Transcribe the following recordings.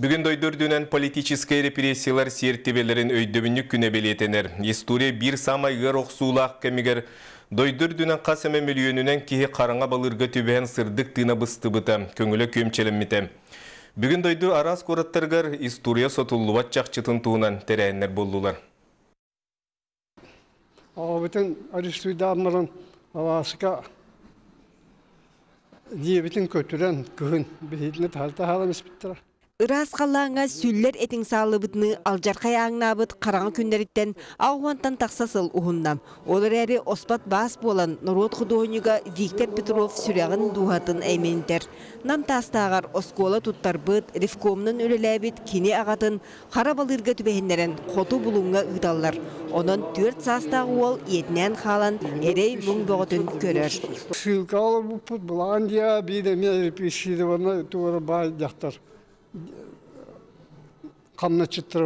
Бүгін дойдырдүнен политический репрессиялар сертебелерін өйдөбінік күне белетенер. История бір самайғыр оқсулақ кәмігер дойдырдүнен қасымы миллионынан кейі қараңа балырға түбән сырдық бысты бұта, көңілі көмчелімміті. Бүгін дойду арас қораттарғар история сотулуат жақчытын туынан тәрәйінлер күһүн бихитне талта. Ырас қаллаңа сүллер этин салыбытны алжарқай аңнабыт қараңы күндеріттен ауғантан тақсасыл ұхыннам. Олар әрі оспат бас болан народ художнига Виктор Петров сүрәғін дуғатын әймендер. Нам тастағар оскола туттар бұд, рифкомның өлеләбіт кене ағатын қара балырға түбәхендерін қоту бұлыңға ұдалар. Онын төрт састағы ол етінен қалан әрей мұң mi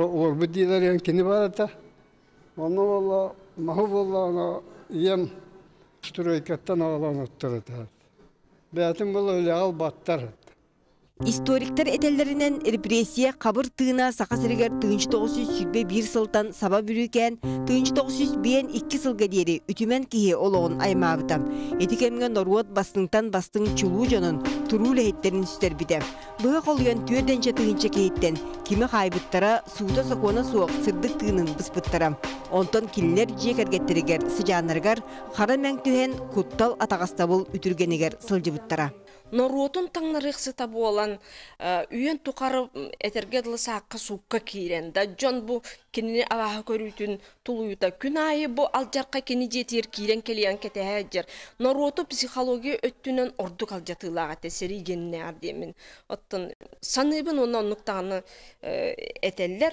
olur bu diyorlar yani kendi var ata. Onu valla mahu valla ona yem stroykattan ağlan oturdu. Бәтім бұл өлі ал баттар. Историктер этеллеринен репрессия қабыр тыына сақасыргер 1901 сылтан саба бүрікен 1902 сылға дері үтімен кие олығын аймабытам. Этикемген Норуот бастыңтан бастың чулу жонын туру лехеттерін үстер бітем. Бұға қолуян түрденче тыгынче кейттен кими хайбыттара сууда сокуона суок сырдык тыынын быспыттарам. Онтон киллер жекергеттеригер сыжаныргар хара мәң түһен куттал атағастабыл үтіргенігер сылжыбыттара. Норуотун таңнарықсы табу olan үйен тұқары этергедлы саққа суққа кейрен. Да жон бұ кеніне аваға көрүйтін тулуюта күн айы бұ алжарқа кені жетер кейрен келиян кете әджер. Норуоту психология өттінен ордук алжатылаға тесері генне ардемін. Оттын саныбын оны оннуктағаны этеллер.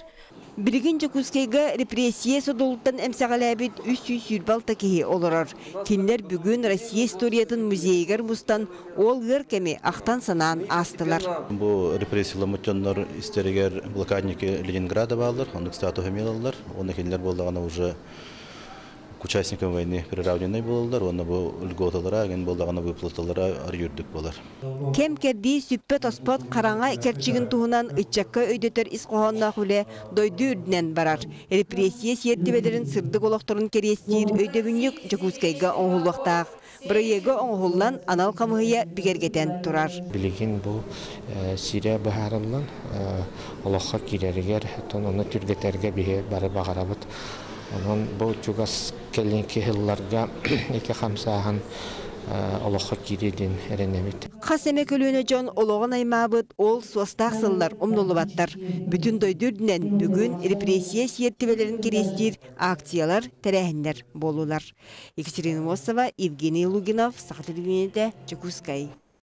Билигин Жокускайга репрессия содолуттан эмсагалабит 300 сүйрбалта кеһи олорор. Кинлер бүгүн Россия историятын музейгер бустан ол гыр кеме ахтан санаан астылар. Бу репрессиялама жоннор истеригер блокадники Ленинграда баалар, онук стату хемиялалар. Оны кинлер болдагана уже к участникам войны приравненный болалар, оны бу льготалара, ген болдагана выплаталара ар юрдүк болар. Кем керди сүппет оспот караңа керчигин туһунан ыччакка өйдөтөр ис кохонна хуле дойду үрдүнен барар. Репрессия сиертибелерин сырдык олокторун керестир өйдөбүнүк Жокускайга оңулуктаак. Бирыйга оңуллан анал камыгыя бигергетен турар. Билигин бу Сирия бахарылан олохха киреригер, тон оны түргетерге бихе бары багарабыт. Онон бу чугас келинки хылларга эки хамсахан олохха киридин эренемит. Қас эме көлөөнө жон ологон аймабыт ол суастаак сыллар умнулубаттар. Бүтүн дойдүрдүнен бүгүн репрессия сиертибелерин керестир акциялар терехиннер болулар. Екатерина Мосова, Евгений Лугинов, Сахатылгенеде, Чекускай.